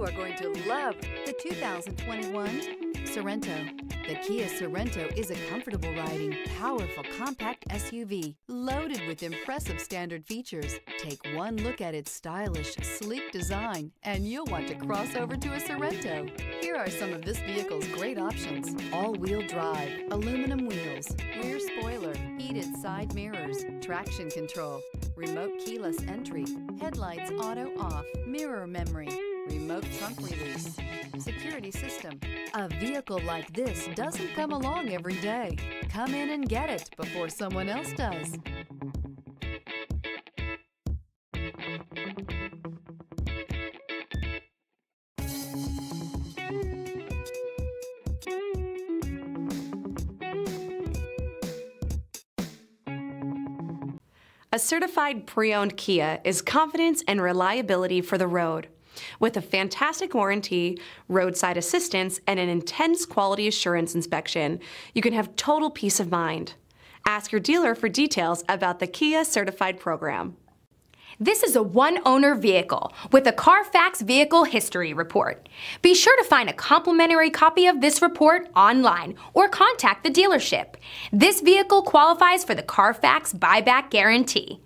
You are going to love the 2021 Sorento. The Kia Sorento is a comfortable riding, powerful compact SUV loaded with impressive standard features. Take one look at its stylish, sleek design and you'll want to cross over to a Sorento. Here are some of this vehicle's great options. All-wheel drive, aluminum wheels, rear spoiler, heated side mirrors, traction control, remote keyless entry, headlights auto off, mirror memory, remote trunk release, security system. A vehicle like this doesn't come along every day. Come in and get it before someone else does. A certified pre owned Kia is confidence and reliability for the road. With a fantastic warranty, roadside assistance, and an intense quality assurance inspection, you can have total peace of mind. Ask your dealer for details about the Kia Certified program. This is a one-owner vehicle with a Carfax Vehicle History Report. Be sure to find a complimentary copy of this report online or contact the dealership. This vehicle qualifies for the Carfax Buyback Guarantee.